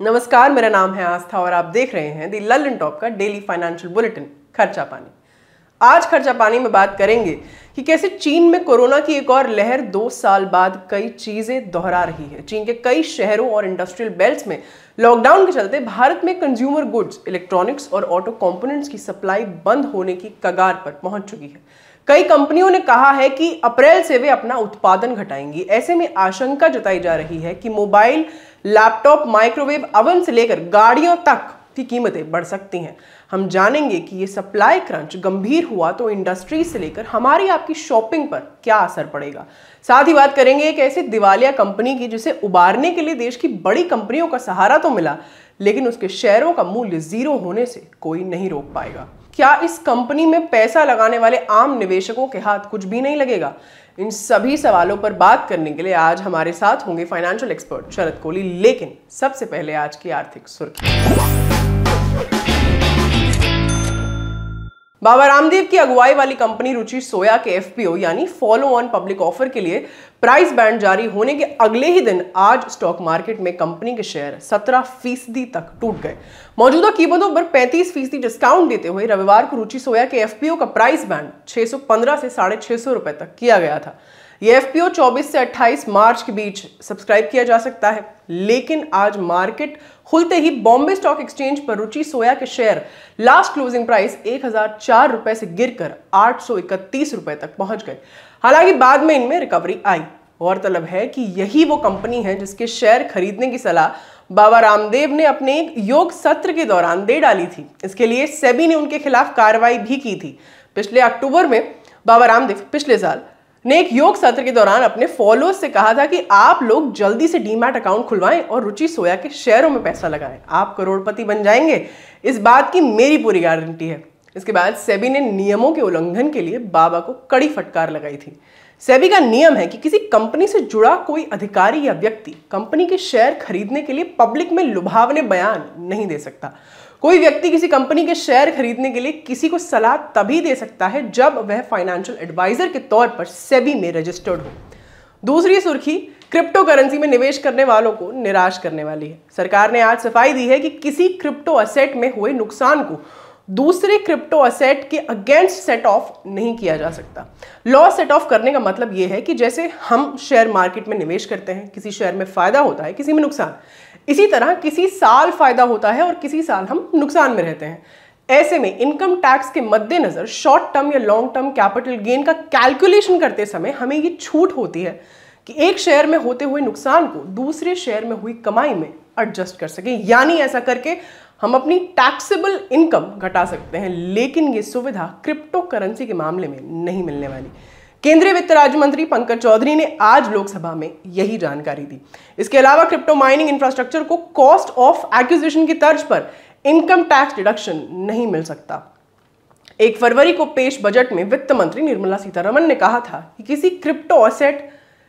नमस्कार, मेरा नाम है आस्था और आप देख रहे हैं दी ललन टॉप का daily financial bulletin Kharcha Pani. आज खर्चा पानी में बात करेंगे कि कैसे चीन में कोरोना की एक और लहर दो साल बाद कई चीज़ें दोहरा रही है। चीन के कई शहरों और इंडस्ट्रियल बेल्ट में लॉकडाउन के चलते भारत में कंज्यूमर गुड्स इलेक्ट्रॉनिक्स और ऑटो कंपोनेंट्स की सप्लाई बंद होने की कगार पर पहुँच चुकी है। कई कंपनियों ने कहा है कि अप्रैल से वे अपना उत्पादन घटाएँगी। ऐसे में आशंका जताई जा रही है कि मोबाइल, लैपटॉप, माइक्रोवेव अवन से लेकर गाड़ियों तक की कीमतें बढ़ सकती हैं। हम जानेंगे कि ये सप्लाई क्रंच गंभीर हुआ तो इंडस्ट्री से लेकर हमारी आपकी शॉपिंग पर क्या असर पड़ेगा। साथ ही बात करेंगे एक ऐसी दिवालिया कंपनी की जिसे उबारने के लिए देश की बड़ी कंपनियों का सहारा तो मिला, लेकिन उसके शेयरों का मूल्य ज़ीरो होने से कोई नहीं रोक पाएगा। क्या इस कंपनी में पैसा लगाने वाले आम निवेशकों के हाथ कुछ भी नहीं लगेगा? इन सभी सवालों पर बात करने के लिए आज हमारे साथ होंगे फाइनेंशियल एक्सपर्ट शरद कोहली। लेकिन सबसे पहले आज की आर्थिक सुर्खी। बाबा रामदेव की अगुवाई वाली कंपनी रुचि सोया के एफपीओ, यानी फॉलो ऑन पब्लिक ऑफ़र के लिए प्राइस बैंड जारी होने के अगले ही दिन आज स्टॉक मार्केट में कंपनी के शेयर 17 फ़ीसदी तक टूट गए। मौजूदा कीमतों पर 35 फ़ीसदी डिस्काउंट देते हुए रविवार को रुचि सोया के एफपीओ का प्राइस बैंड 615 से साढ़े छह रुपए तक किया गया था। ये एफपीओ 24 से 28 मार्च के बीच सब्सक्राइब किया जा सकता है। लेकिन आज मार्केट खुलते ही बॉम्बे स्टॉक एक्सचेंज पर रुचि सोया के शेयर लास्ट क्लोजिंग प्राइस एक हज़ार चार रुपए से गिरकर आठ सौ इकतीस रुपए तक पहुँच गए। हालाँकि बाद में इनमें रिकवरी आई। गौरतलब है कि यही वो कंपनी है जिसके शेयर खरीदने की सलाह बाबा रामदेव ने अपने एक योग सत्र के दौरान दे डाली थी। इसके लिए सेबी ने उनके खिलाफ कार्रवाई भी की थी। पिछले अक्टूबर में बाबा रामदेव पिछले साल ने एक योग सत्र के दौरान अपने फॉलोअर्स से कहा था कि आप लोग जल्दी से डीमैट अकाउंट खुलवाएँ और रुचि सोया के शेयरों में पैसा लगाएँ। आप करोड़पति बन जाएँगे। इस बात की मेरी पूरी गारंटी है। इसके बाद सेबी ने नियमों के उल्लंघन के लिए बाबा को कड़ी फटकार लगाई थी। सेबी का नियम है कि किसी कंपनी से जुड़ा कोई अधिकारी या व्यक्ति कंपनी के शेयर खरीदने के लिए पब्लिक में लुभावने बयान नहीं दे सकता। कोई व्यक्ति किसी कंपनी के शेयर खरीदने के लिए किसी को सलाह तभी दे सकता है जब वह फाइनेंशियल एडवाइजर के तौर पर सेबी में रजिस्टर्ड हो। दूसरी सुर्खी क्रिप्टो करेंसी में निवेश करने वालों को निराश करने वाली है। सरकार ने आज सफ़ाई दी है कि किसी क्रिप्टो असेट में हुए नुकसान को दूसरे क्रिप्टो असेट के अगेंस्ट सेट ऑफ़ नहीं किया जा सकता। लॉ सेट ऑफ़ करने का मतलब यह है कि जैसे हम शेयर मार्केट में निवेश करते हैं, किसी शेयर में फ़ायदा होता है, किसी में नुकसान इसी तरह किसी साल फ़ायदा होता है और किसी साल हम नुकसान में रहते हैं। ऐसे में इनकम टैक्स के मद्देनजर शॉर्ट टर्म या लॉन्ग टर्म कैपिटल गेन का कैलकुलेशन करते समय हमें ये छूट होती है कि एक शेयर में होते हुए नुकसान को दूसरे शेयर में हुई कमाई में एडजस्ट कर सके। यानी ऐसा करके हम अपनी टैक्सेबल इनकम घटा सकते हैं, लेकिन ये सुविधा क्रिप्टो करेंसी के मामले में नहीं मिलने वाली। केंद्रीय वित्त राज्य मंत्री पंकज चौधरी ने आज लोकसभा में यही जानकारी दी। इसके अलावा क्रिप्टो माइनिंग इंफ्रास्ट्रक्चर को कॉस्ट ऑफ़ एक्विजिशन की तर्ज पर इनकम टैक्स डिडक्शन नहीं मिल सकता। एक फरवरी को पेश बजट में वित्त मंत्री निर्मला सीतारमन ने कहा था कि किसी क्रिप्टो असेट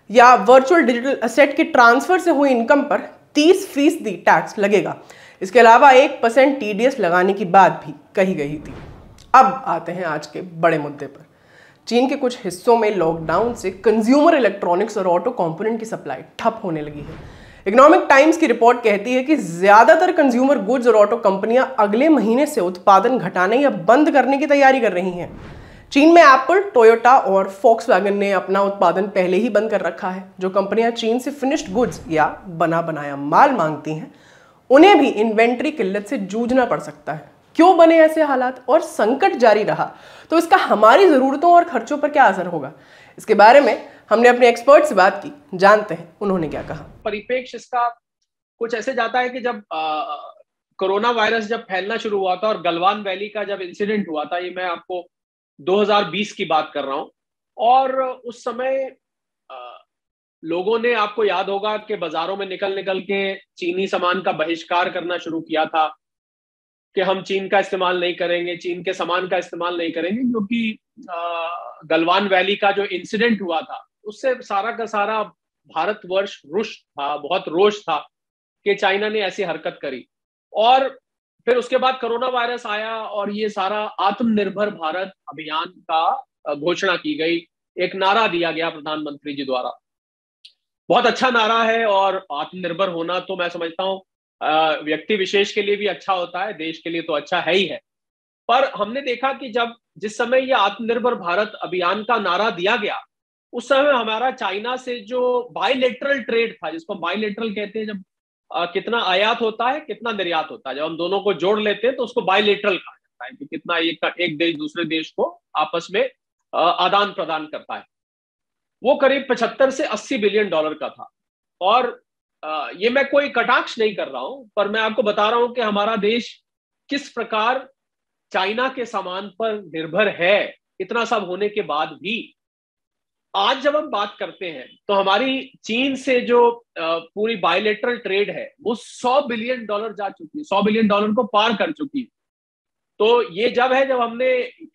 या वर्चुअल डिजिटल असेट के ट्रांसफ़र से हुई इनकम पर 30 फ़ीसदी टैक्स लगेगा। इसके अलावा एक परसेंट टीडीएस लगाने की बात भी कही गई थी। अब आते हैं आज के बड़े मुद्दे पर। चीन के कुछ हिस्सों में लॉकडाउन से कंज्यूमर इलेक्ट्रॉनिक्स और ऑटो कंपोनेंट की सप्लाई ठप होने लगी है। इकोनॉमिक टाइम्स की रिपोर्ट कहती है कि ज़्यादातर कंज्यूमर गुड्स और ऑटो कंपनियाँ अगले महीने से उत्पादन घटाने या बंद करने की तैयारी कर रही हैं। चीन में एप्पल टोयोटा और फॉक्स ने अपना उत्पादन पहले ही बंद कर रखा है, जो कंपनियाँ चीन से फिनिश्ड गुड्स या बना बनाया माल मांगती हैं। उन्हें भी इन्वेंट्री किल्लत से जूझना पड़ सकता है। क्यों बने ऐसे हालात? और संकट जारी रहा। तो इसका हमारी ज़रूरतों और खर्चों पर क्या असर होगा? इसके बारे में हमने अपने एक्सपर्ट से बात की जानते हैं उन्होंने क्या कहा। परिपेक्ष इसका कुछ ऐसे जाता है कि जब कोरोना वायरस जब फैलना शुरू हुआ था और गलवान वैली का जब इंसिडेंट हुआ था ये मैं आपको 2020 की बात कर रहा हूँ। और उस समय आ, लोगों ने आपको याद होगा कि बाजारों में निकल निकल के चीनी सामान का बहिष्कार करना शुरू किया था। कि हम चीन का इस्तेमाल नहीं करेंगे, चीन के सामान का इस्तेमाल नहीं करेंगे, क्योंकि गलवान वैली का जो इंसिडेंट हुआ था, उससे सारा का सारा भारतवर्ष रुष था, बहुत रोष था कि चाइना ने ऐसी हरकत करी। और फिर उसके बाद कोरोना वायरस आया और ये सारा आत्मनिर्भर भारत अभियान का घोषणा की गई। एक नारा दिया गया प्रधानमंत्री जी द्वारा। बहुत अच्छा नारा है और आत्मनिर्भर होना तो मैं समझता हूँ व्यक्ति विशेष के लिए भी अच्छा होता है देश के लिए तो अच्छा है ही है। पर हमने देखा कि जब जिस समय ये आत्मनिर्भर भारत अभियान का नारा दिया गया उस समय हमारा चाइना से जो बायोलेटरल ट्रेड था जिसको बायोलेटरल कहते हैं जब आ, कितना आयात होता है कितना निर्यात होता है। जब हम दोनों को जोड़ लेते हैं तो उसको बायोलेटरल कहा जाता है कि कितना एक एक देश दूसरे देश को आपस में आदान प्रदान करता है। वो करीब पचहत्तर से अस्सी बिलियन डॉलर का था। और ये मैं कोई कटाक्ष नहीं कर रहा हूँ, पर मैं आपको बता रहा हूँ कि हमारा देश किस प्रकार चाइना के सामान पर निर्भर है, इतना सब होने के बाद भी। आज जब हम बात करते हैं तो हमारी चीन से जो पूरी बायोलेटरल ट्रेड है, वो 100 बिलियन डॉलर जा चुकी है 100 बिलियन डॉलर को पार कर चुकी है। तो ये जब है, जब हमने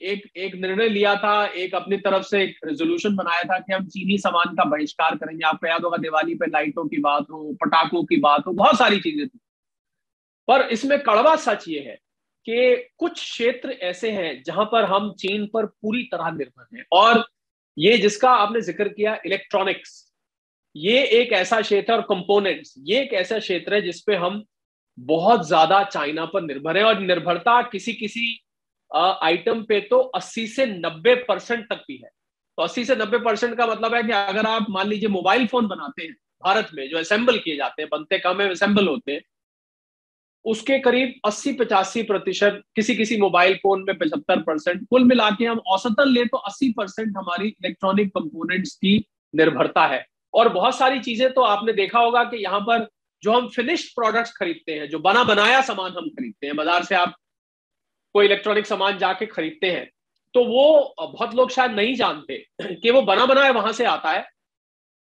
एक एक निर्णय लिया था, एक अपनी तरफ़ से एक रेजोल्यूशन बनाया था कि हम चीनी सामान का बहिष्कार करेंगे। आपको याद होगा दिवाली पे लाइटों की बात हो, पटाखों की बात हो, बहुत सारी चीज़ें थी। पर इसमें कड़वा सच ये है कि कुछ क्षेत्र ऐसे हैं जहाँ पर हम चीन पर पूरी तरह निर्भर हैं। और ये जिसका आपने ज़िक्र किया इलेक्ट्रॉनिक्स ये एक ऐसा क्षेत्र और कंपोनेंट्स ये एक ऐसा क्षेत्र है जिसपे हम बहुत ज़्यादा चाइना पर निर्भर है और निर्भरता किसी किसी आइटम पे तो 80 से 90 परसेंट तक भी है। तो 80 से 90 परसेंट का मतलब है कि अगर आप मान लीजिए मोबाइल फ़ोन बनाते हैं, भारत में जो असेंबल किए जाते हैं, बनते, कम है असेंबल होते हैं, उसके करीब 80 पचासी प्रतिशत किसी किसी मोबाइल फ़ोन में पचहत्तर परसेंट, कुल मिला के हम औसतन ले तो 80 परसेंट हमारी इलेक्ट्रॉनिक कंपोनेंट्स की निर्भरता है। और बहुत सारी चीज़ें तो आपने देखा होगा कि यहाँ पर जो हम फिनिश्ड प्रोडक्ट्स खरीदते हैं, जो बना बनाया सामान हम खरीदते हैं, बाज़ार से आप कोई इलेक्ट्रॉनिक सामान जाके खरीदते हैं तो वो बहुत लोग शायद नहीं जानते कि वो बना बनाया वहाँ से आता है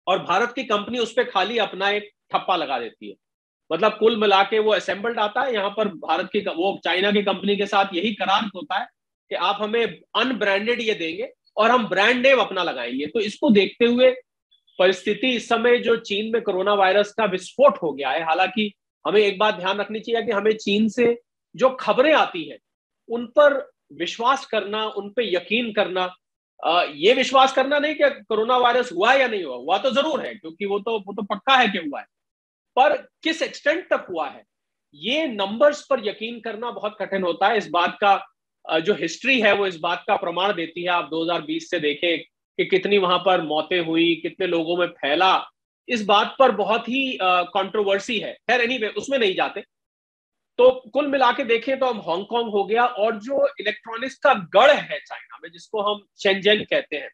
और भारत की कंपनी उस पर खाली अपना एक ठप्पा लगा देती है। मतलब कुल मिला के वो असेंबल्ड आता है, यहाँ पर भारत की वो चाइना की कंपनी के साथ यही करार होता है कि आप हमें अनब्रांडेड ये देंगे और हम ब्रांड नेम अपना लगाएँगे। तो इसको देखते हुए परिस्थिति इस समय जो चीन में कोरोना वायरस का विस्फोट हो गया है, हालाँकि हमें एक बात ध्यान रखनी चाहिए कि हमें चीन से जो खबरें आती हैं, उन पर विश्वास करना, उन पर यकीन करना ये विश्वास करना नहीं कि कोरोना वायरस हुआ या नहीं हुआ हुआ तो ज़रूर है, क्योंकि वो तो वो तो पक्का है कि हुआ है। पर किस एक्सटेंट तक हुआ है, ये नंबर्स पर यकीन करना बहुत कठिन होता है। इस बात का जो हिस्ट्री है, वो इस बात का प्रमाण देती है। आप 2020 से देखें कि कितनी वहाँ पर मौतें हुई कितने लोगों में फैला इस बात पर बहुत ही कंट्रोवर्सी है। खैर एनी anyway, उसमें नहीं जाते। तो कुल मिला के देखें तो हम हांगकांग हो गया और जो इलेक्ट्रॉनिक्स का गढ़ है चाइना में जिसको हम शेंजेन कहते हैं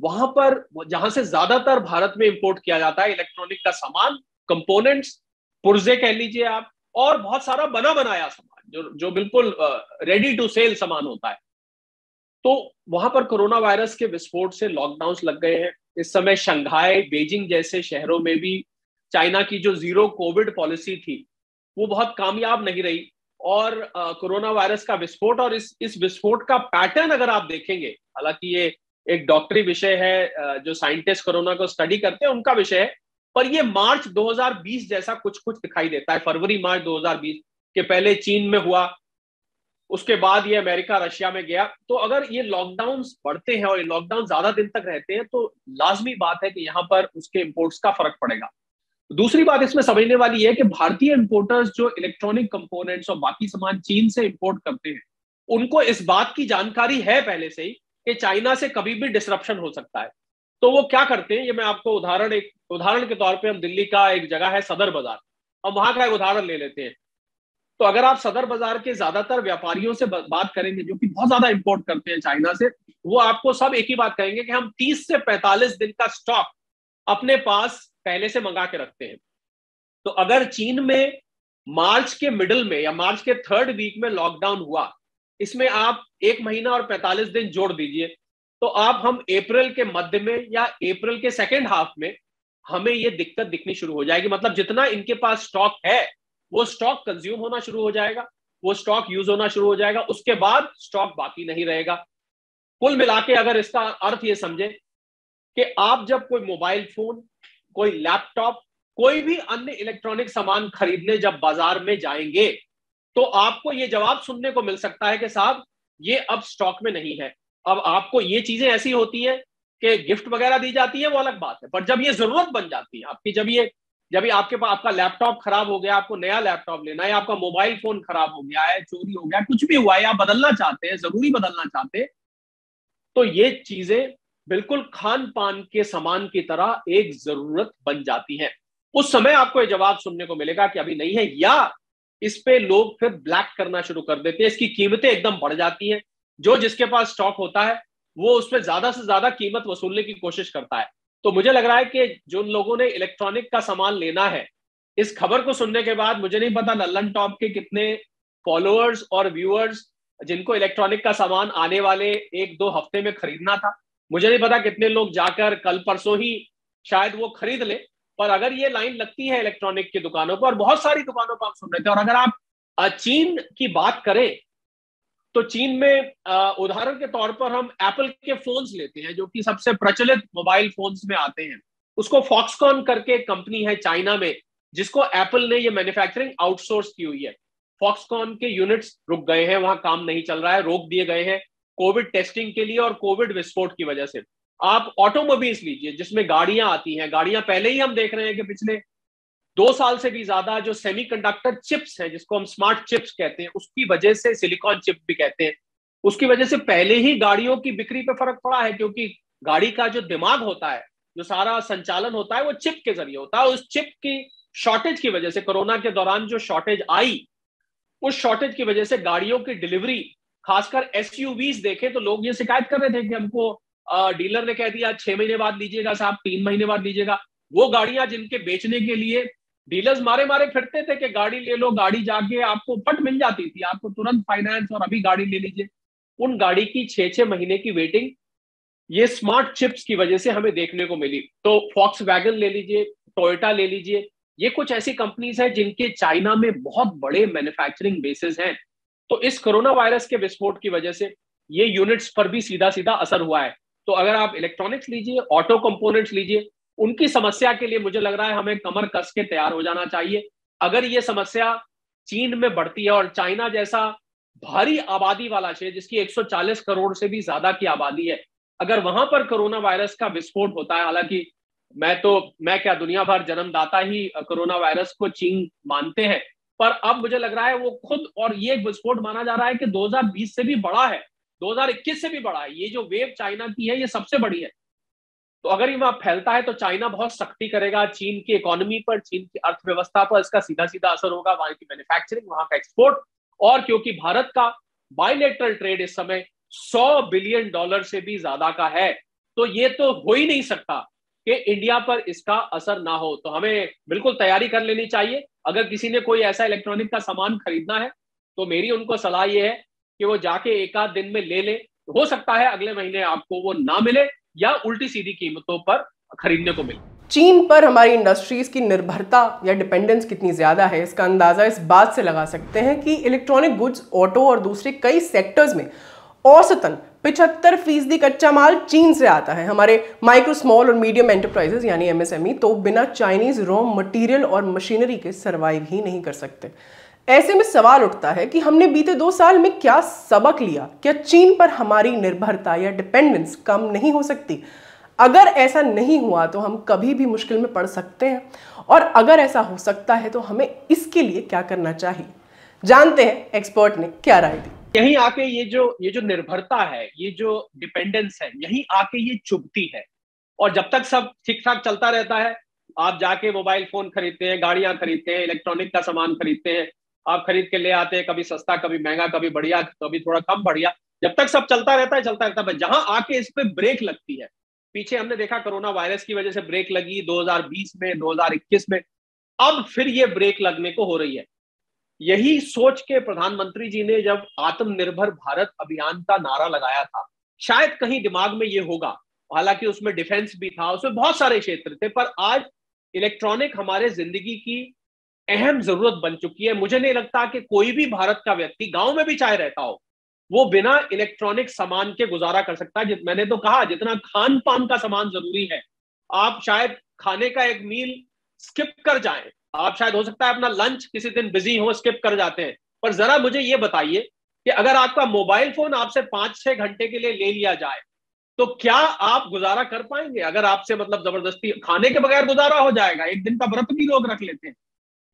वहाँ पर जहाँ से ज़्यादातर भारत में इंपोर्ट किया जाता है इलेक्ट्रॉनिक का सामान कंपोनेंट्स पुर्जे कह लीजिए आप और बहुत सारा बना बनाया सामान जो जो बिल्कुल रेडी टू सेल सामान होता है। तो वहाँ पर कोरोना वायरस के विस्फोट से लॉकडाउन लग गए हैं। इस समय शंघाई, बेजिंग जैसे शहरों में भी चाइना की जो ज़ीरो कोविड पॉलिसी थी, वो बहुत कामयाब नहीं रही। और कोरोना वायरस का विस्फोट और इस इस विस्फोट का पैटर्न अगर आप देखेंगे, हालाँकि ये एक डॉक्टरी विषय है जो साइंटिस्ट कोरोना को स्टडी करते हैं, उनका विषय है, पर ये मार्च 2020 जैसा कुछ कुछ दिखाई देता है। फरवरी, मार्च 2020 के पहले चीन में हुआ उसके बाद ये अमेरिका रशिया में गया। तो अगर ये लॉकडाउन बढ़ते हैं और ये लॉकडाउन ज़्यादा दिन तक रहते हैं तो लाजमी बात है कि यहाँ पर उसके इम्पोर्ट्स का फ़र्क पड़ेगा। दूसरी बात इसमें समझने वाली है कि भारतीय इंपोर्टर्स जो इलेक्ट्रॉनिक कंपोनेंट्स और बाकी सामान चीन से इंपोर्ट करते हैं, उनको इस बात की जानकारी है पहले से ही कि चाइना से कभी भी डिसरप्शन हो सकता है। तो वो क्या करते हैं? ये मैं आपको उदाहरण एक, उदाहरण के तौर पे हम दिल्ली का एक जगह है सदर बाज़ार। हम वहाँ का एक उदाहरण ले लेते हैं। तो अगर आप सदर बाज़ार के ज़्यादातर व्यापारियों से बात करेंगे, जो कि बहुत ज़्यादा इंपोर्ट करते हैं चाइना से, वो आपको सब एक ही बात कहेंगे कि हम 30 से 45 दिन का स्टॉक अपने पास पहले से मंगा के रखते हैं। तो अगर चीन में मार्च के मिडल में या मार्च के थर्ड वीक में लॉकडाउन हुआ, इसमें आप एक महीना और 45 दिन जोड़ दीजिए तो आप हम अप्रैल के मध्य में या अप्रैल के सेकेंड हाफ़ में हमें ये दिक्कत दिखनी शुरू हो जाएगी। मतलब जितना इनके पास स्टॉक है वो स्टॉक कंज्यूम होना शुरू हो जाएगा, वो स्टॉक यूज़ होना शुरू हो जाएगा, उसके बाद स्टॉक बाकी नहीं रहेगा। कुल मिला के अगर इसका अर्थ ये समझे कि आप जब कोई मोबाइल फ़ोन कोई लैपटॉप कोई भी अन्य इलेक्ट्रॉनिक सामान खरीदने जब बाज़ार में जाएँगे तो आपको ये जवाब सुनने को मिल सकता है कि साहब, ये अब स्टॉक में नहीं है। अब आपको ये चीज़ें ऐसी होती है कि गिफ्ट वगैरह दी जाती है, वो अलग बात है। पर जब ये ज़रूरत बन जाती है, आपकी जब ये जब आपके पास, आपका लैपटॉप खराब हो गया, आपको नया लैपटॉप लेना है, आपका मोबाइल फ़ोन खराब हो गया है, चोरी हो गया, कुछ भी हुआ है, आप बदलना चाहते हैं, ज़रूरी बदलना चाहते हैं तो ये चीज़ें बिल्कुल खान पान के सामान की तरह एक ज़रूरत बन जाती है। उस समय आपको ये जवाब सुनने को मिलेगा कि अभी नहीं है, या इस पे लोग फिर ब्लैक करना शुरू कर देते हैं, इसकी कीमतें एकदम बढ़ जाती हैं, जो जिसके पास स्टॉक होता है, वो उस पर ज़्यादा से ज़्यादा कीमत वसूलने की कोशिश करता है। तो मुझे लग रहा है कि जो लोगों ने इलेक्ट्रॉनिक का सामान लेना है, इस खबर को सुनने के बाद मुझे नहीं पता लल्लन टॉप के कितने फॉलोअर्स और व्यूअर्स जिनको इलेक्ट्रॉनिक का सामान आने वाले एक दो हफ़्ते में खरीदना था। मुझे नहीं पता कितने लोग जाकर कल परसों ही शायद वो खरीद ले, पर अगर ये लाइन लगती है इलेक्ट्रॉनिक की दुकानों पर और बहुत सारी दुकानों पर आप सुन रहे थे, और अगर आप चीन की बात करें तो चीन में उदाहरण के तौर पर हम एप्पल के फोन्स लेते हैं, जो कि सबसे प्रचलित मोबाइल फोन्स में आते हैं। उसको फॉक्सकॉन करके एक कंपनी है चाइना में, जिसको एप्पल ने ये मैन्युफैक्चरिंग आउटसोर्स की हुई है। फॉक्सकॉन के यूनिट्स रुक गए हैं, वहाँ काम नहीं चल रहा है, रोक दिए गए हैं कोविड टेस्टिंग के लिए और कोविड विस्फोट की वजह से। आप ऑटोमोबाइल्स लीजिए, जिसमें गाड़ियाँ आती हैं। गाड़ियाँ पहले ही हम देख रहे हैं कि पिछले दो साल से भी ज़्यादा जो सेमीकंडक्टर चिप्स हैं, जिसको हम स्मार्ट चिप्स कहते हैं, उसकी वजह से सिलिकॉन चिप भी कहते हैं। उसकी वजह से पहले ही गाड़ियों की बिक्री पे फ़र्क पड़ा है, क्योंकि गाड़ी का जो दिमाग होता है, जो सारा संचालन होता है, वो चिप के ज़रिए होता है। उस चिप की शॉर्टेज की वजह से कोरोना के दौरान जो शॉर्टेज आई, उस शॉर्टेज की वजह से गाड़ियों की डिलीवरी खासकर एस देखे तो लोग ये शिकायत कर रहे थे कि हमको डीलर ने कह दिया, छह महीने बाद लीजिएगा साहब, तीन महीने बाद लीजिएगा। वो गाड़ियाँ जिनके बेचने के लिए डीलर्स मारे मारे फिरते थे कि गाड़ी ले लो, गाड़ी जाके आपको फट मिल जाती थी। आपको तुरंत फाइनेंस और अभी गाड़ी ले लीजिए। उन गाड़ी की छह छह महीने की वेटिंग ये स्मार्ट चिप्स की वजह से हमें देखने को मिली। तो फॉक्स वैगन ले लीजिए टोयोटा ले लीजिए, ये कुछ ऐसी कंपनीज़ हैं जिनके चाइना में बहुत बड़े मैन्युफैक्चरिंग बेसिस हैं। तो इस कोरोना वायरस के विस्फोट की वजह से ये यूनिट्स पर भी सीधा सीधा असर हुआ है। तो अगर आप इलेक्ट्रॉनिक्स लीजिए ऑटो कंपोनेंट्स लीजिए उनकी समस्या के लिए मुझे लग रहा है हमें कमर कस के तैयार हो जाना चाहिए। अगर ये समस्या चीन में बढ़ती है और चाइना जैसा भारी आबादी वाला क्षेत्र जिसकी 140 करोड़ से भी ज़्यादा की आबादी है, अगर वहाँ पर कोरोना वायरस का विस्फोट होता है, हालाँकि मैं तो मैं क्या दुनिया भर जन्मदाता ही कोरोना वायरस को चीन मानते हैं, पर अब मुझे लग रहा है वो खुद और ये विस्फोट माना जा रहा है कि 2020 से भी बड़ा है 2021 से भी बड़ा है। ये जो वेव चाइना की है, ये सबसे बड़ी है। तो अगर ये वहाँ फैलता है तो चाइना बहुत सख्ती करेगा चीन की इकोनॉमी पर, चीन की अर्थव्यवस्था पर, इसका सीधा सीधा असर होगा वहाँ की मैन्युफैक्चरिंग वहाँ का एक्सपोर्ट और क्योंकि भारत का बायोलेटरल ट्रेड इस समय 100 बिलियन डॉलर से भी ज़्यादा का है तो ये तो हो ही नहीं सकता कि इंडिया पर इसका असर ना हो। तो हमें बिल्कुल तैयारी कर लेनी चाहिए। अगर किसी ने कोई ऐसा इलेक्ट्रॉनिक का सामान खरीदना है तो मेरी उनको सलाह ये है कि वो जाके एक आध दिन में ले ले। हो सकता है अगले महीने आपको वो ना मिले या उल्टी सीधी कीमतों पर खरीदने को मिले। चीन पर हमारी इंडस्ट्रीज़ की निर्भरता या डिपेंडेंस कितनी ज़्यादा है, इसका अंदाज़ा इस बात से लगा सकते हैं कि इलेक्ट्रॉनिक गुड्स, ऑटो और दूसरे कई सेक्टर्स में औसतन पिछहत्तर फ़ीसदी कच्चा माल चीन से आता है। हमारे माइक्रो स्मॉल और मीडियम एंटरप्राइजेस यानी एमएसएमई तो बिना चाइनीज़ रॉ मटेरियल और मशीनरी के सर्वाइव ही नहीं कर सकते। ऐसे में सवाल उठता है कि हमने बीते दो साल में क्या सबक लिया? क्या चीन पर हमारी निर्भरता या डिपेंडेंस कम नहीं हो सकती? अगर ऐसा नहीं हुआ तो हम कभी भी मुश्किल में पड़ सकते हैं। और अगर ऐसा हो सकता है तो हमें इसके लिए क्या करना चाहिए? जानते हैं एक्सपर्ट ने क्या राय दी। यही आके ये जो ये जो निर्भरता है, ये जो डिपेंडेंस है, यही आके ये चुभती है। और जब तक सब ठीक ठाक चलता रहता है, आप जाके मोबाइल फ़ोन खरीदते हैं, गाड़ियाँ खरीदते हैं, इलेक्ट्रॉनिक का सामान खरीदते हैं आप खरीद के ले आते हैं, कभी सस्ता, कभी महँगा, कभी बढ़िया, कभी थोड़ा कम बढ़िया। जब तक सब चलता रहता है, चलता रहता है। जहाँ आके इस पे ब्रेक लगती है। पीछे हमने देखा कोरोना वायरस की वजह से ब्रेक लगी 2020 में 2021 में। अब फिर ये ब्रेक लगने को हो रही है। यही सोच के प्रधानमंत्री जी ने जब आत्मनिर्भर भारत अभियान का नारा लगाया था, शायद कहीं दिमाग में ये होगा। हालाँकि उसमें डिफेंस भी था, उसमें बहुत सारे क्षेत्र थे, पर आज इलेक्ट्रॉनिक हमारे ज़िंदगी की अहम ज़रूरत बन चुकी है। मुझे नहीं लगता कि कोई भी भारत का व्यक्ति, गाँव में भी चाहे रहता हो, वो बिना इलेक्ट्रॉनिक सामान के गुजारा कर सकता है। मैंने तो कहा, जितना खान पान का सामान ज़रूरी है। आप शायद खाने का एक मील स्किप कर जाए। आप शायद, हो सकता है अपना लंच किसी दिन बिज़ी हो स्किप कर जाते हैं। पर जरा मुझे ये बताइए कि अगर आपका मोबाइल फ़ोन आपसे पाँच छह घंटे के लिए ले लिया जाए तो क्या आप गुजारा कर पाएँगे? अगर आपसे मतलब ज़बरदस्ती खाने के बगैर गुजारा हो जाएगा, एक दिन का व्रत भी लोग रख लेते हैं।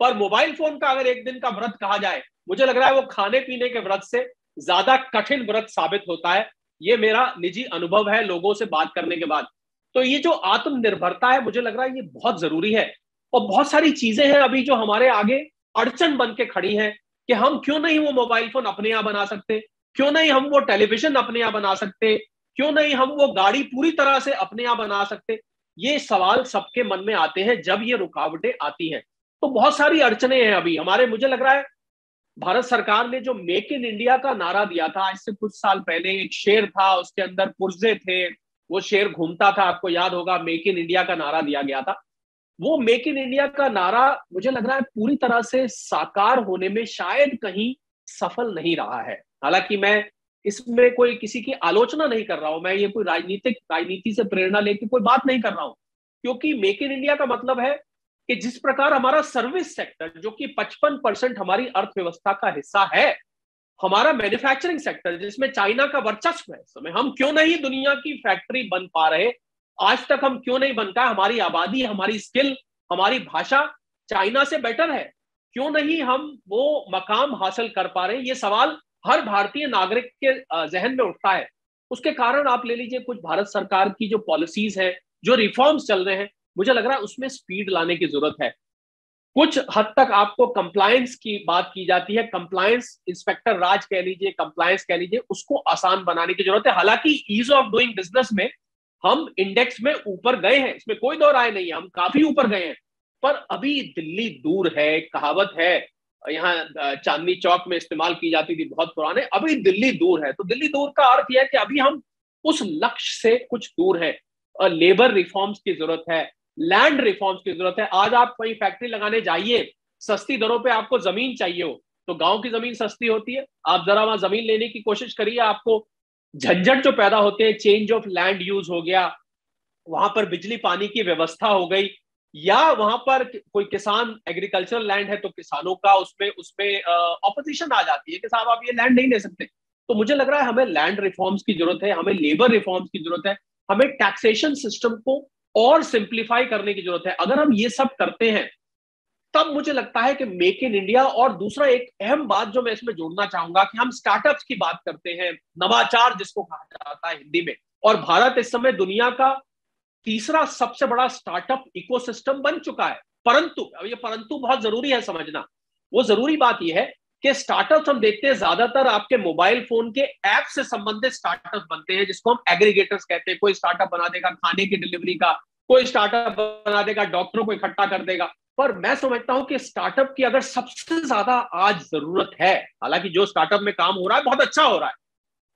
पर मोबाइल फ़ोन का अगर एक दिन का व्रत कहा जाए, मुझे लग रहा है वो खाने पीने के व्रत से ज़्यादा कठिन व्रत साबित होता है। ये मेरा निजी अनुभव है लोगों से बात करने के बाद। तो ये जो आत्मनिर्भरता है, मुझे लग रहा है ये बहुत ज़रूरी है। और बहुत सारी चीज़ें हैं अभी जो हमारे आगे अड़चन बन के खड़ी हैं कि हम क्यों नहीं वो मोबाइल फ़ोन अपने यहाँ बना सकते, क्यों नहीं हम वो टेलीविज़न अपने यहाँ बना सकते, क्यों नहीं हम वो गाड़ी पूरी तरह से अपने यहाँ बना सकते। ये सवाल सबके मन में आते हैं जब ये रुकावटें आती हैं। तो बहुत सारी अड़चने हैं अभी। हमारे, मुझे लग रहा है, भारत सरकार ने जो मेक इन इंडिया का नारा दिया था आज से कुछ साल पहले एक शेर था, उसके अंदर पुर्जे थे, वो शेर घूमता था, आपको याद होगा, मेक इन इंडिया का नारा दिया गया था। वो मेक इन इंडिया का नारा, मुझे लग रहा है, पूरी तरह से साकार होने में शायद कहीं सफल नहीं रहा है। हालाँकि मैं इसमें कोई किसी की आलोचना नहीं कर रहा हूँ, मैं ये कोई राजनीतिक, राजनीति से प्रेरणा लेके कोई बात नहीं कर रहा हूँ, क्योंकि मेक इन इंडिया का मतलब है कि जिस प्रकार हमारा सर्विस सेक्टर जो कि 55 परसेंट हमारी अर्थव्यवस्था का हिस्सा है, हमारा मैन्युफैक्चरिंग सेक्टर जिसमें चाइना का वर्चस्व है समय हम क्यों नहीं दुनिया की फैक्ट्री बन पा रहे? आज तक हम क्यों नहीं बन पाए हमारी आबादी, हमारी स्किल हमारी भाषा चाइना से बेटर है। क्यों नहीं हम वो मकाम हासिल कर पा रहे? ये सवाल हर भारतीय नागरिक के जहन में उठता है। उसके कारण आप ले लीजिए, कुछ भारत सरकार की जो पॉलिसीज़ है, जो रिफॉर्म्स चल रहे हैं मुझे लग रहा है उसमें स्पीड लाने की ज़रूरत है। कुछ हद तक आपको कंप्लायंस की बात की जाती है कंप्लायंस इंस्पेक्टर राज कह लीजिए कंप्लायंस कह लीजिए, उसको आसान बनाने की ज़रूरत है। हालाँकि ईज ऑफ़ डूइंग बिज़नेस में हम इंडेक्स में ऊपर गए हैं, इसमें कोई दो राय नहीं है, हम काफ़ी ऊपर गए हैं। पर अभी दिल्ली दूर है, कहावत है, यहाँ चांदनी चौक में इस्तेमाल की जाती थी, बहुत पुराने, अभी दिल्ली दूर है। तो दिल्ली दूर का अर्थ यह है कि अभी हम उस लक्ष्य से कुछ दूर है लेबर रिफॉर्म्स की ज़रूरत है लैंड रिफॉर्म्स की ज़रूरत है। आज आप कहीं फैक्ट्री लगाने जाइए, सस्ती दरों पे आपको ज़मीन चाहिए हो तो गाँव की ज़मीन सस्ती होती है। आप जरा वहाँ ज़मीन लेने की कोशिश करिए, आपको झंझट जो पैदा होते हैं चेंज ऑफ़ लैंड यूज़ हो गया, वहाँ पर बिजली पानी की व्यवस्था हो गई, या वहाँ पर कोई किसान एग्रीकल्चरल लैंड है तो किसानों का उसमें उसमें ऑपोजिशन आ जाती है कि साहब आप ये लैंड नहीं ले सकते। तो मुझे लग रहा है हमें लैंड रिफॉर्म्स की ज़रूरत है, हमें लेबर रिफॉर्म्स की ज़रूरत है, हमें टैक्सेशन सिस्टम को और सिंप्लीफाई करने की ज़रूरत है। अगर हम ये सब करते हैं, तब मुझे लगता है कि मेक इन इंडिया और दूसरा एक अहम बात जो मैं इसमें जोड़ना चाहूँगा कि हम स्टार्टअप्स की बात करते हैं, नवाचार जिसको कहा जाता है हिंदी में। और भारत इस समय दुनिया का तीसरा सबसे बड़ा स्टार्टअप इकोसिस्टम बन चुका है। परंतु, अब ये परंतु बहुत ज़रूरी है समझना। वो ज़रूरी बात यह है कि स्टार्टअप्स हम देखते हैं ज़्यादातर आपके मोबाइल फ़ोन के ऐप से संबंधित स्टार्टअप बनते हैं, जिसको हम एग्रीगेटर्स कहते हैं। कोई स्टार्टअप बना देगा खाने की डिलीवरी का, कोई स्टार्टअप बना देगा डॉक्टरों को इकट्ठा कर देगा। पर मैं समझता हूँ कि स्टार्टअप की अगर सबसे ज़्यादा आज ज़रूरत है, हालाँकि जो स्टार्टअप में काम हो रहा है, बहुत अच्छा हो रहा है।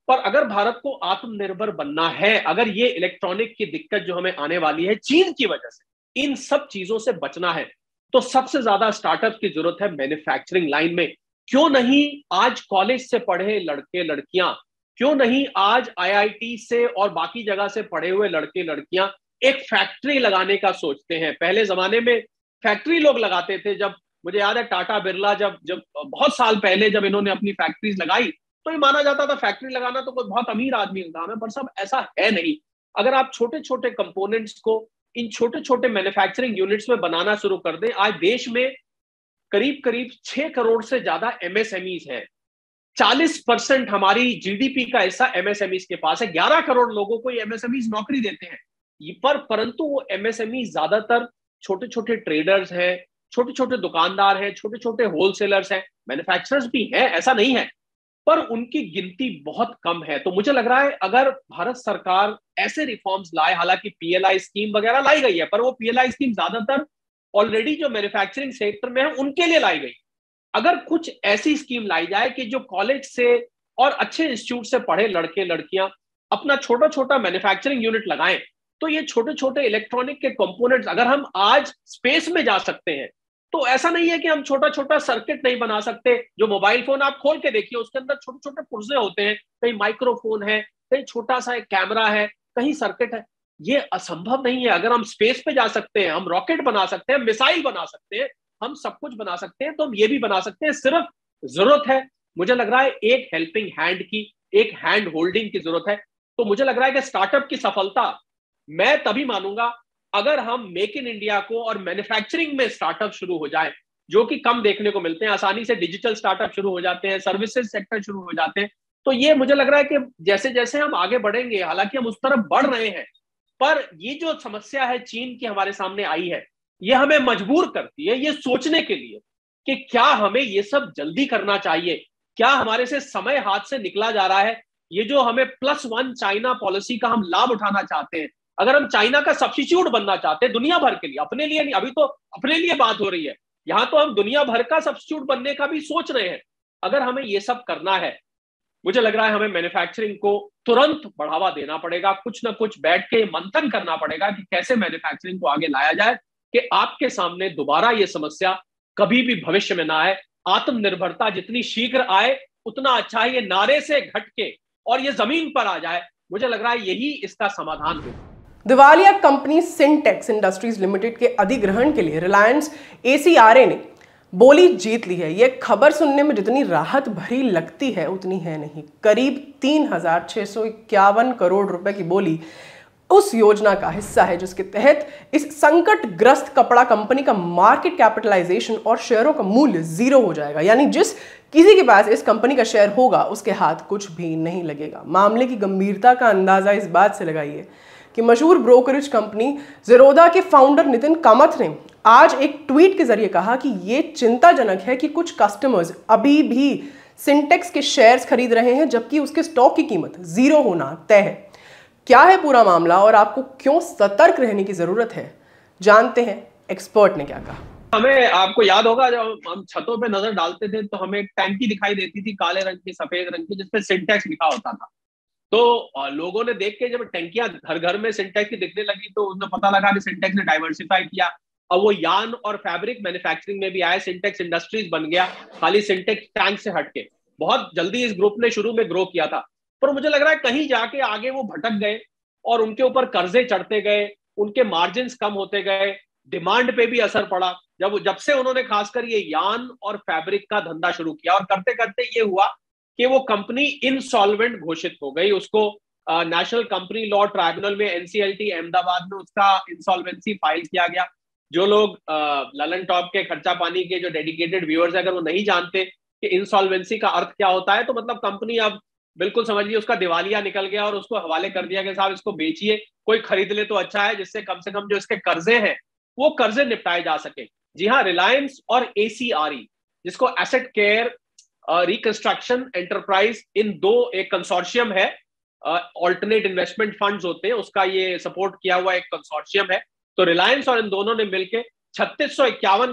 पर अगर भारत को आत्मनिर्भर बनना है, अगर ये इलेक्ट्रॉनिक की दिक्कत जो हमें आने वाली है, चीन की वजह से, इन सब चीज़ों से बचना है तो सबसे ज़्यादा स्टार्टअप की ज़रूरत है मैन्युफैक्चरिंग लाइन में। क्यों नहीं आज कॉलेज से पढ़े लड़के लड़कियाँ? क्यों नहीं आज आईआईटी से और बाकी जगह से पढ़े हुए लड़के लड़कियाँ एक फैक्ट्री लगाने का सोचते हैं? पहले जमाने में फैक्ट्री लोग लगाते थे, जब मुझे याद है टाटा बिरला जब जब, बहुत साल पहले जब इन्होंने अपनी फैक्ट्रीज लगाई तो ये माना जाता था फैक्ट्री लगाना तो कोई बहुत अमीर आदमी का काम है, पर सब ऐसा है नहीं। अगर आप छोटे छोटे कंपोनेंट्स को इन छोटे छोटे मैन्युफैक्चरिंग यूनिट्स में बनाना शुरू कर दें, आज देश में करीब करीब छह करोड़ से ज़्यादा एमएसएमईज है। चालीस परसेंट हमारी जीडीपी का हिस्सा एमएसएमईज के पास है। ग्यारह करोड़ लोगों को एमएसएमईज नौकरी देते हैं। पर, परंतु वो एमएसएमई ज़्यादातर छोटे छोटे ट्रेडर्स हैं छोटे छोटे दुकानदार हैं छोटे छोटे होलसेलर्स हैं मैन्युफैक्चरर्स भी हैं, ऐसा नहीं है। पर उनकी गिनती बहुत कम है। तो मुझे लग रहा है अगर भारत सरकार ऐसे रिफॉर्म्स लाए, हालाँकि पीएलआई स्कीम वगैरह लाई गई है, पर वो पीएलआई स्कीम ज़्यादातर ऑलरेडी जो मैन्युफैक्चरिंग सेक्टर में है, उनके लिए लाई गई। अगर कुछ ऐसी स्कीम लाई जाए कि जो कॉलेज से और अच्छे इंस्टीट्यूट से पढ़े लड़के, लड़कियाँ अपना छोटा छोटा मैन्युफैक्चरिंग यूनिट लगाएँ तो ये छोटे छोटे इलेक्ट्रॉनिक के कंपोनेंट्स अगर हम आज स्पेस में जा सकते हैं तो ऐसा नहीं है कि हम छोटा छोटा सर्किट नहीं बना सकते। जो मोबाइल फ़ोन आप खोल के देखिए, उसके अंदर छोटे छोटे पुर्जे होते हैं, कहीं माइक्रोफोन है, कहीं छोटा सा एक कैमरा है, कहीं सर्किट है। ये असंभव नहीं है। अगर हम स्पेस पे जा सकते हैं, हम रॉकेट बना सकते हैं मिसाइल बना सकते हैं, हम सब कुछ बना सकते हैं तो हम ये भी बना सकते हैं। सिर्फ़ ज़रूरत है, मुझे लग रहा है एक हेल्पिंग हैंड की, एक हैंड होल्डिंग की ज़रूरत है। तो मुझे लग रहा है कि स्टार्टअप की सफलता मैं तभी मानूँगा अगर हम मेक इन इंडिया को और मैन्युफैक्चरिंग में स्टार्टअप शुरू हो जाए, जो कि कम देखने को मिलते हैं, आसानी से डिजिटल स्टार्टअप शुरू हो जाते हैं सर्विसेज़ सेक्टर शुरू हो जाते हैं। तो ये मुझे लग रहा है कि जैसे जैसे हम आगे बढ़ेंगे, हालाँकि हम उस तरफ़ बढ़ रहे हैं पर ये जो समस्या है चीन की हमारे सामने आई है, ये हमें मजबूर करती है, ये सोचने के लिए कि क्या हमें ये सब जल्दी करना चाहिए, क्या हमारे से समय हाथ से निकला जा रहा है। ये जो हमें प्लस वन चाइना पॉलिसी का हम लाभ उठाना चाहते हैं, अगर हम चाइना का सब्सिट्यूट बनना चाहते हैं दुनिया भर के लिए, अपने लिए नहीं, अभी तो अपने लिए बात हो रही है। यहाँ तो हम दुनिया भर का सब्सिट्यूट बनने का भी सोच रहे हैं। अगर हमें ये सब करना है मुझे लग रहा है हमें मैन्युफैक्चरिंग को तुरंत बढ़ावा देना पड़ेगा, कुछ ना कुछ बैठ के मंथन करना पड़ेगा कि कैसे मैन्युफैक्चरिंग को आगे लाया जाए कि आपके सामने दोबारा ये समस्या कभी भी भविष्य में ना आए। आत्मनिर्भरता जितनी शीघ्र आए, उतना अच्छा है ये नारे से घट के और ये ज़मीन पर आ जाए। मुझे लग रहा है यही इसका समाधान होगा। दिवालिया कंपनी सिंटेक्स इंडस्ट्रीज़ लिमिटेड के अधिग्रहण के लिए रिलायंस एसीआरए ने बोली जीत ली है। ये खबर सुनने में जितनी राहत भरी लगती है, उतनी है नहीं। करीब तीन हज़ार छह सौ इक्यावन करोड़ रुपए की बोली उस योजना का हिस्सा है, जिसके तहत इस संकट ग्रस्त कपड़ा कंपनी का मार्केट कैपिटलाइजेशन और शेयरों का मूल्य ज़ीरो हो जाएगा। यानी जिस किसी के पास इस कंपनी का शेयर होगा, उसके हाथ कुछ भी नहीं लगेगा। मामले की गंभीरता का अंदाज़ा इस बात से लगाइए कि मशहूर ब्रोकरेज कंपनी जेरोदा के फाउंडर नितिन कामत ने आज एक ट्वीट के ज़रिए कहा कि ये चिंताजनक है कि कुछ कस्टमर्स अभी भी सिंटेक्स के शेयर्स खरीद रहे हैं, जबकि उसके स्टॉक की कीमत ज़ीरो होना तय है। क्या है पूरा मामला और आपको क्यों सतर्क रहने की ज़रूरत है? जानते हैं एक्सपर्ट ने क्या कहा। हमें आपको याद होगा, जब हम छतों पे नज़र डालते थे तो हमें एक टैंकी दिखाई देती थी काले रंग की, सफ़ेद रंग की, जिसपे सिंटेक्स लिखा होता था। तो लोगों ने देख के जब टैंकियाँ घर घर में सिंटेक्स की दिखने लगी तो उन्हें पता लगा कि सिंटेक्स ने डाइवर्सिफाई किया। अब वो यान और फैब्रिक मैन्युफैक्चरिंग में भी आए सिंटेक्स इंडस्ट्रीज़ बन गया, खाली सिंटेक्स टैंक से हटके। बहुत जल्दी इस ग्रुप ने शुरू में ग्रो किया था। पर मुझे लग रहा है कहीं जाके आगे वो भटक गए और उनके ऊपर कर्जे चढ़ते गए, उनके मार्जिन कम होते गए डिमांड पे भी असर पड़ा। जब जब से उन्होंने खासकर ये यान और फैब्रिक का धंधा शुरू किया और करते करते ये हुआ कि वो कंपनी इनसॉल्वेंट घोषित हो गई। उसको नेशनल कंपनी लॉ ट्राइब्यूनल में एनसीएलटी अहमदाबाद में उसका इंसॉल्वेंसी फ़ाइल किया गया। जो लोग ललन टॉप के खर्चा पानी के जो डेडिकेटेड व्यूअर्स है, अगर वो नहीं जानते कि इंसॉल्वेंसी का अर्थ क्या होता है तो मतलब कंपनी अब बिल्कुल समझिए उसका दिवालिया निकल गया और उसको हवाले कर दिया कि साहब इसको बेचिए, कोई खरीद ले तो अच्छा है, जिससे कम से कम जो इसके कर्जे हैं, वो कर्जे निपटाए जा सके। जी हाँ रिलायंस और एसीआरई जिसको एसेट केयर रिकंस्ट्रक्शन एंटरप्राइज इन दो एक कंसोर्शियम है ऑल्टरनेट इन्वेस्टमेंट फंड्स होते हैं, उसका ये सपोर्ट किया हुआ एक कंसोर्शियम है। तो रिलायंस और इन दोनों ने मिलकर छत्तीस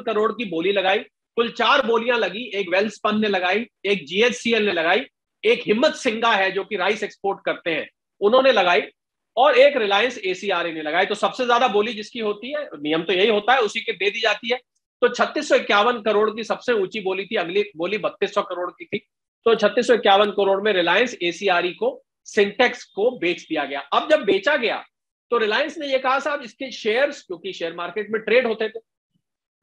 करोड़ की बोली लगाई। कुल चार बोलियाँ लगी, एक वेल्सपन ने लगाई, एक जीएचसीएल ने लगाई, एक हिम्मत सिंगा है जो कि राइस एक्सपोर्ट करते हैं, उन्होंने लगाई और एक रिलायंस एसीआर ने लगाई। तो सबसे ज़्यादा बोली जिसकी होती है, नियम तो यही होता है, उसी के दे दी जाती है। तो छत्तीस करोड़ की सबसे ऊँची बोली थी, अगली बोली बत्तीस करोड़ की थी। तो छत्तीस करोड़ में रिलायंस एसीआर को सिंटेक्स को बेच दिया गया। अब जब बेचा गया तो रिलायंस ने यह कहा, साहब, इसके शेयर्स क्योंकि शेयर मार्केट में ट्रेड होते थे,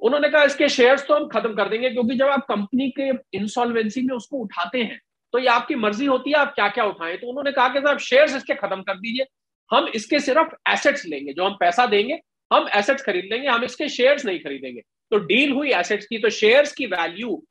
उन्होंने कहा, इसके शेयर्स तो हम खत्म कर देंगे, क्योंकि जब आप कंपनी के इंसॉल्वेंसी में उसको उठाते हैं तो ये आपकी मर्ज़ी होती है, आप क्या क्या उठाएँ? तो उन्होंने कहा कि, साहब शेयर्स इसके खत्म कर दीजिए, हम इसके सिर्फ़ एसेट्स लेंगे, जो हम पैसा देंगे, हम एसेट्स खरीद लेंगे, हम इसके शेयर्स नहीं खरीदेंगे। तो डील हुई एसेट्स की तो शेयर्स की वैल्यू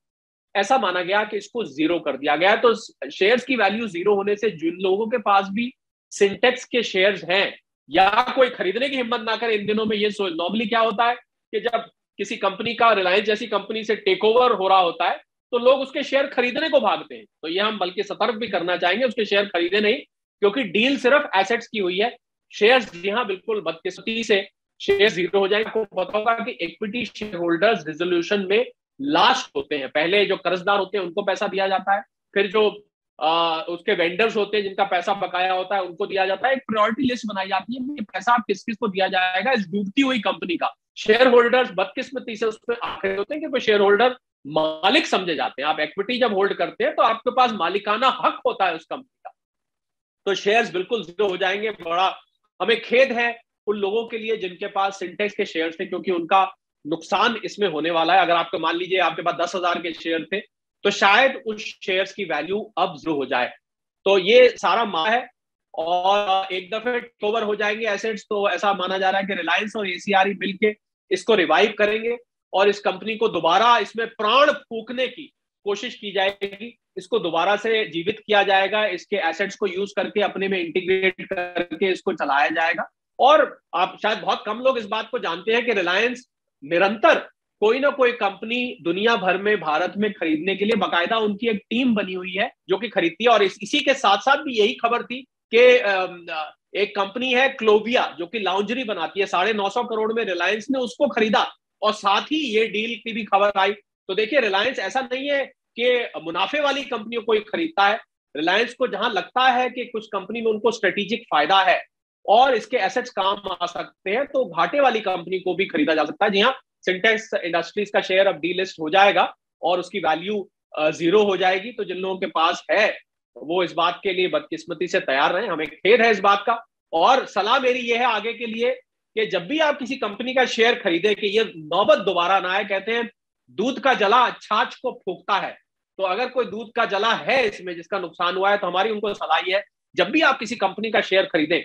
ऐसा माना गया कि इसको ज़ीरो कर दिया गया तो शेयर्स की वैल्यू ज़ीरो होने से जिन लोगों के पास भी सिंटेक्स के शेयर्स हैं या कोई खरीदने की हिम्मत ना करे, इन दिनों में ये नॉर्मली क्या होता है कि जब किसी कंपनी का रिलायंस जैसी कंपनी से टेक ओवर हो रहा होता है तो लोग उसके शेयर खरीदने को भागते हैं। तो ये हम बल्कि सतर्क भी करना चाहेंगे, उसके शेयर खरीदे नहीं, क्योंकि डील सिर्फ़ एसेट्स की हुई है। शेयर जी हाँ बिल्कुल बदकिस्मती से शेयर ज़ीरो हो जाएगा। आपको पता होगा कि इक्विटी शेयर होल्डर्स रिजोल्यूशन में लास्ट होते हैं। पहले जो कर्जदार होते हैं, उनको पैसा दिया जाता है। फिर जो उसके वेंडर्स होते हैं जिनका पैसा बकाया होता है, उनको दिया जाता है। एक प्रायोरिटी लिस्ट बनाई जाती है ये पैसा किस किस को दिया जाएगा इस डूबती हुई कंपनी का। शेयर होल्डर्स बदकिस्मती से उसमें आखिर होते हैं कि कोई शेयर होल्डर मालिक समझे जाते हैं। आप इक्विटी जब होल्ड करते हैं तो आपके पास मालिकाना हक होता है उस कंपनी का। तो शेयर्स बिल्कुल ज़ीरो हो जाएँगे। बड़ा हमें खेद है उन लोगों के लिए जिनके पास सिंटेक्स के शेयर थे, क्योंकि उनका नुकसान इसमें होने वाला है। अगर आपको, मान लीजिए, आपके पास दस हज़ार के शेयर थे तो शायद उस शेयर्स की वैल्यू अब ज़ीरो हो जाए। तो ये सारा मा है और एक दफे ओवर हो जाएँगे एसेट्स तो ऐसा माना जा रहा है कि रिलायंस और एसीआर मिलके इसको रिवाइव करेंगे और इस कंपनी को दोबारा इसमें प्राण फूकने की कोशिश की जाएगी। इसको दोबारा से जीवित किया जाएगा, इसके एसेट्स को यूज़ करके अपने में इंटीग्रेट करके इसको चलाया जाएगा। और आप शायद बहुत कम लोग इस बात को जानते हैं कि रिलायंस निरंतर कोई ना कोई कंपनी दुनिया भर में भारत में खरीदने के लिए बाकायदा उनकी एक टीम बनी हुई है जो कि खरीदती है। और इस, इसी के साथ साथ भी यही खबर थी कि एक कंपनी है क्लोविया जो कि लाउंजरी बनाती है। साढ़े नौ सौ करोड़ में रिलायंस ने उसको खरीदा और साथ ही ये डील की भी खबर आई। तो देखिए रिलायंस ऐसा नहीं है कि मुनाफे वाली कंपनियों को खरीदता है। रिलायंस को जहाँ लगता है कि कुछ कंपनी में उनको स्ट्रेटेजिक फ़ायदा है और इसके एसेट्स काम आ सकते हैं तो घाटे वाली कंपनी को भी खरीदा जा सकता है। जी हाँ सिंटेक्स इंडस्ट्रीज़ का शेयर अब डीलिस्ट हो जाएगा और उसकी वैल्यू ज़ीरो हो जाएगी। तो जिन लोगों के पास है, वो इस बात के लिए बदकिस्मती से तैयार रहे। हमें खेद है इस बात का। और सलाह मेरी ये है आगे के लिए कि जब भी आप किसी कंपनी का शेयर खरीदे कि ये नौबत दोबारा ना आए, कहते हैं, दूध का जला छाछ को फूकता है। तो अगर कोई दूध का जला है इसमें जिसका नुकसान हुआ है तो हमारी उनको सलाह है, जब भी आप किसी कंपनी का शेयर खरीदें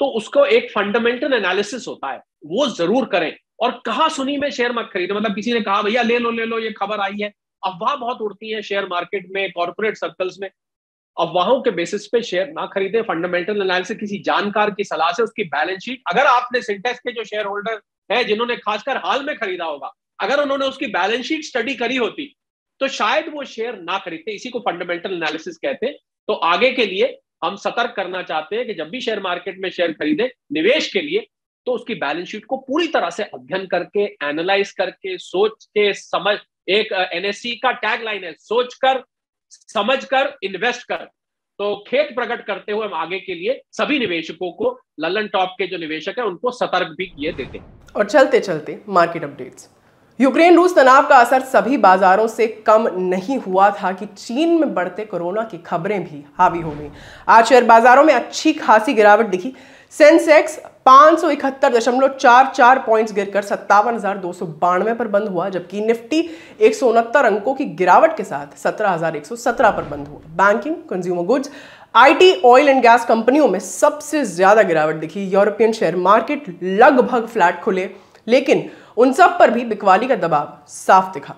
तो उसको एक फंडामेंटल एनालिसिस होता है। वो ज़रूर करें। और कहा सुनी में शेयर मत खरीदे? मतलब किसी ने कहा, भैया, ले लो ले लो, ये खबर आई है। अफवाह बहुत उड़ती है शेयर मार्केट में कॉर्पोरेट सर्कल्स में। अफवाहों के बेसिस पे शेयर ना खरीदे। फंडामेंटल एनालिसिस किसी जानकार की सलाह से उसकी बैलेंस शीट अगर आपने सिंटेक्स के जो शेयर होल्डर है, जिन्होंने खासकर हाल में खरीदा होगा, अगर उन्होंने उसकी बैलेंस शीट स्टडी करी होती तो शायद वो शेयर ना खरीदते। इसी को फंडामेंटल एनालिसिस कहते हैं। तो आगे के लिए हम सतर्क करना चाहते हैं कि जब भी शेयर मार्केट में शेयर खरीदे, निवेश के लिए तो उसकी बैलेंस शीट को पूरी तरह से अध्ययन करके एनालाइज करके सोच के समझ, एक एनएससी का टैग है सोच कर समझ कर। इन्वेस्ट कर तो खेत प्रकट करते हुए हम आगे के लिए सभी निवेशकों को ललन टॉप के जो निवेशक है, उनको सतर्क भी किए देते हैं। और चलते चलते मार्केट अपडेट्स यूक्रेन रूस तनाव का असर सभी बाजारों से कम नहीं हुआ था कि चीन में बढ़ते कोरोना की खबरें भी हावी हो गई। आज शेयर बाजारों में अच्छी खासी गिरावट दिखी। सेंसेक्स पाँच सौ इकहत्तर दशमलव चार चार पॉइंट्स गिरकर सत्तावन हज़ार दो सौ बानवे पर बंद हुआ, जबकि निफ्टी एक सौ उनहत्तर अंकों की गिरावट के साथ सत्रह हज़ार एक सौ सत्रह पर बंद हुआ। Banking consumer goods IT oil and gas कंपनियों में सबसे ज़्यादा गिरावट दिखी। यूरोपियन शेयर मार्केट लगभग फ्लैट खुले, लेकिन उन सब पर भी बिकवाली का दबाव साफ़ दिखा।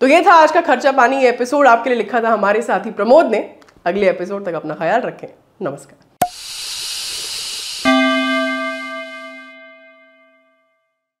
तो ये था आज का खर्चा पानी एपिसोड आपके लिए लिखा था हमारे साथी प्रमोद ने। अगले एपिसोड तक अपना ख्याल रखें। नमस्कार।